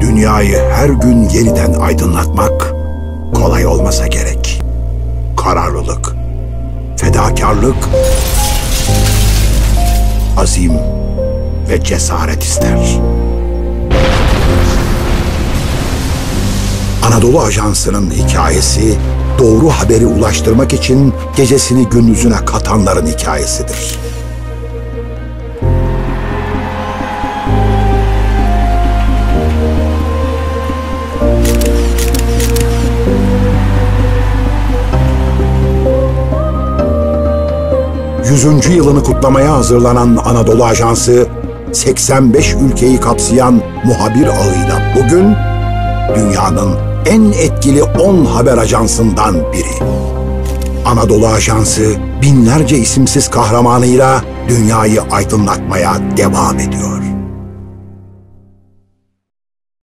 Dünyayı her gün yeniden aydınlatmak kolay olmasa gerek. Kararlılık, fedakarlık, azim ve cesaret ister. Anadolu Ajansı'nın hikayesi doğru haberi ulaştırmak için gecesini gündüzüne katanların hikayesidir. Yüzüncü yılını kutlamaya hazırlanan Anadolu Ajansı, 85 ülkeyi kapsayan muhabir ağıyla bugün dünyanın en etkili 10 haber ajansından biri. Anadolu Ajansı binlerce isimsiz kahramanıyla dünyayı aydınlatmaya devam ediyor.